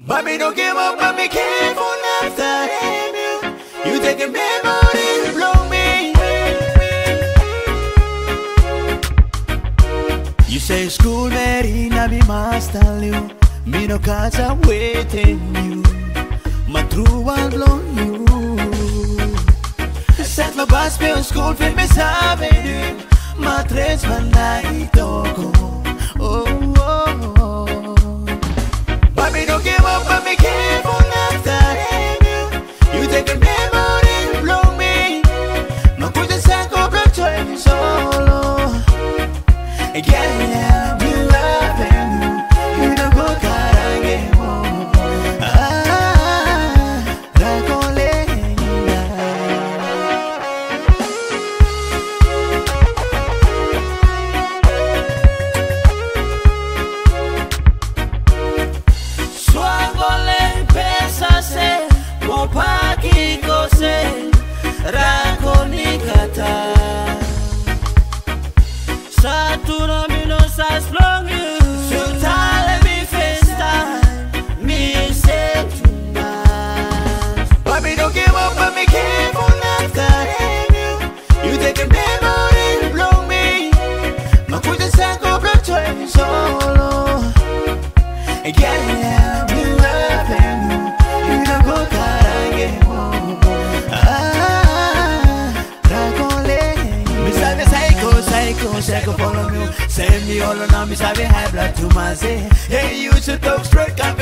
Me don't give up, but me careful after him. You, you take a memory from me. You say school ready, na be master you. Me no catch a waiting you. My true one blow you. Set my bus bill, school fee me saving you. My tres van night Again, Satura mino psycho, psycho follow me. Send me all on me sabe high blood to my say. Hey, you should talk straight, can't